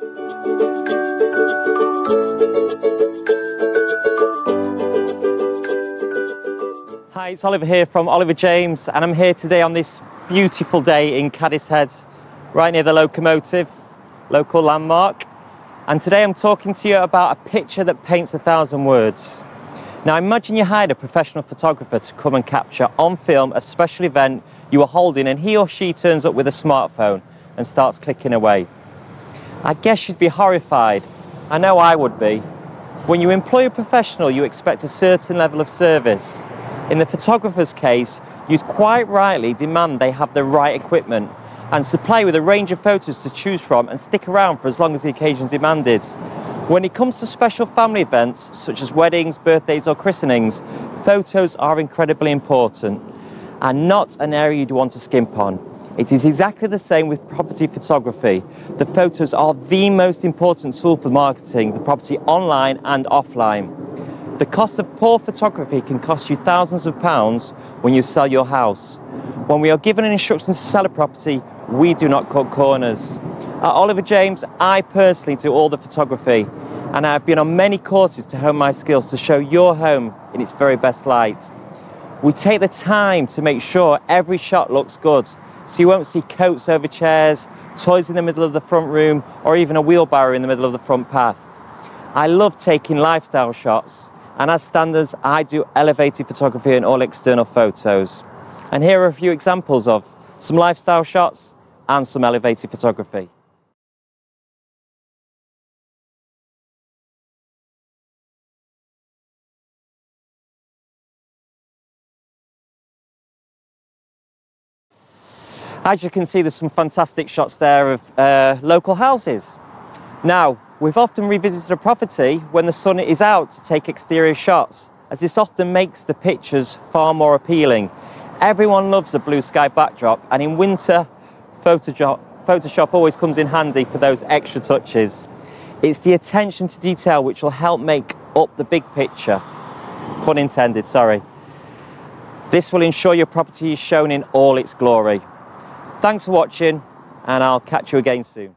Hi, it's Oliver here from Oliver James, and I'm here today on this beautiful day in Cadishead, right near the locomotive, local landmark. And today I'm talking to you about a picture that paints a thousand words. Now imagine you hired a professional photographer to come and capture on film a special event you are holding and he or she turns up with a smartphone and starts clicking away. I guess you'd be horrified. I know I would be. When you employ a professional, you expect a certain level of service. In the photographer's case, you'd quite rightly demand they have the right equipment and supply with a range of photos to choose from and stick around for as long as the occasion demanded. When it comes to special family events, such as weddings, birthdays or christenings, photos are incredibly important and not an area you'd want to skimp on. It is exactly the same with property photography. The photos are the most important tool for marketing the property online and offline. The cost of poor photography can cost you thousands of pounds when you sell your house. When we are given an instruction to sell a property, we do not cut corners. At Oliver James, I personally do all the photography and I have been on many courses to hone my skills to show your home in its very best light. We take the time to make sure every shot looks good, so you won't see coats over chairs, toys in the middle of the front room, or even a wheelbarrow in the middle of the front path. I love taking lifestyle shots and as standards, I do elevated photography and all external photos. And here are a few examples of some lifestyle shots and some elevated photography. As you can see, there's some fantastic shots there of uh, local houses. Now, We've often revisited a property when the sun is out to take exterior shots, as this often makes the pictures far more appealing. Everyone loves a blue sky backdrop, and in winter, Photoshop, Photoshop always comes in handy for those extra touches. It's the attention to detail which will help make up the big picture. Pun intended, sorry. This will ensure your property is shown in all its glory. Thanks for watching, and I'll catch you again soon.